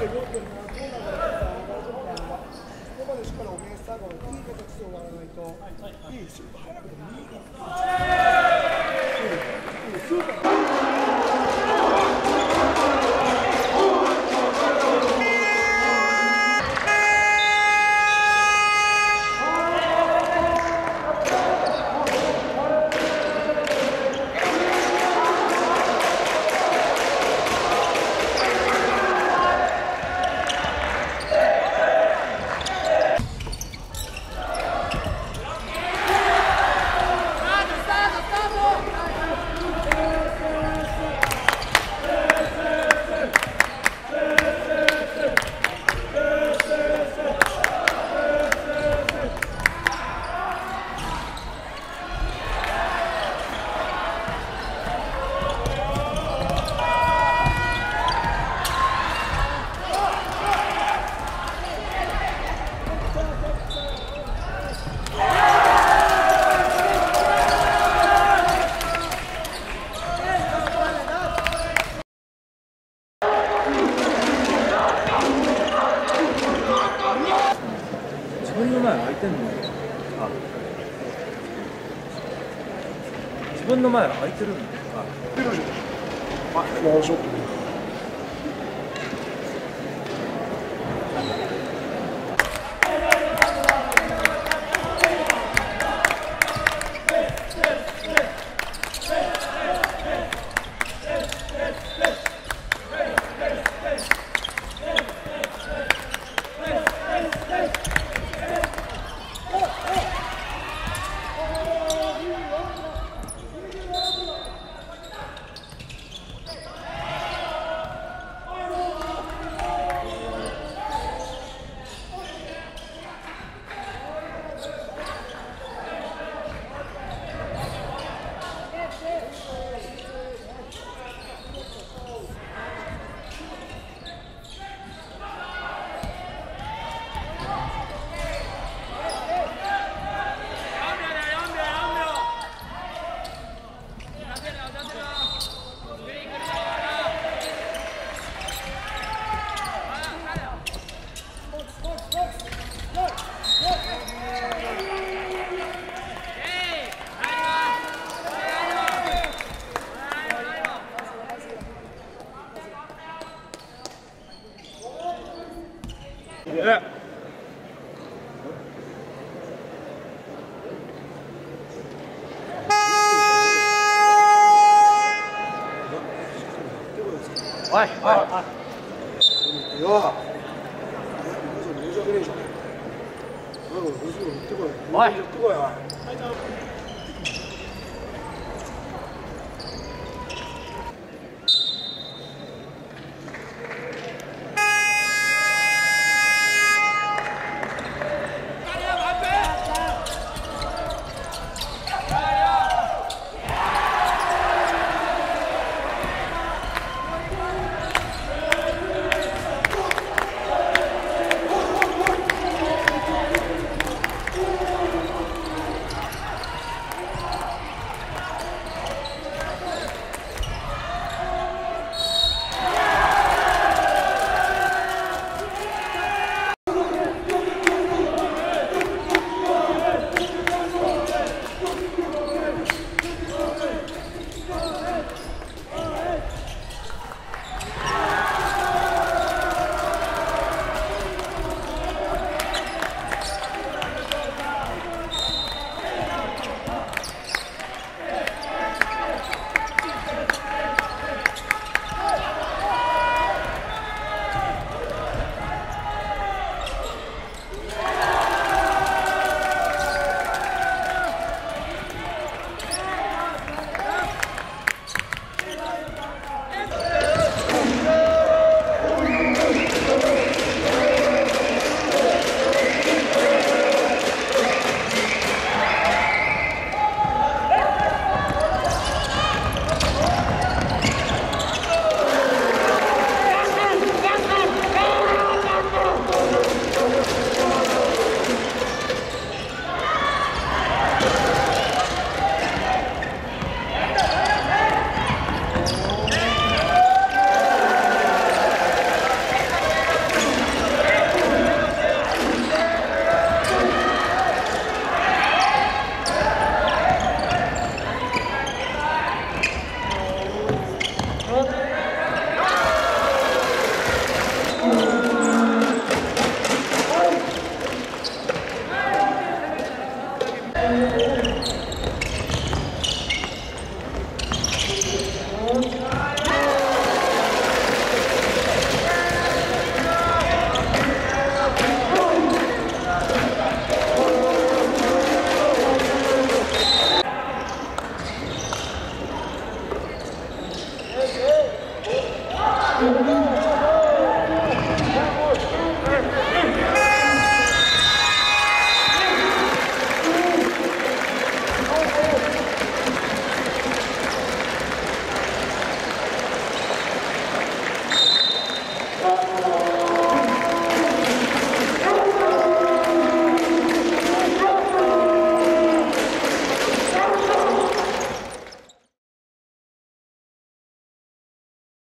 いい形で終わらないと、いいシュート入らなくてもいいから。ってんのあ。自分の前空いてるんだ。あ。っとおい。おい。よ申し訳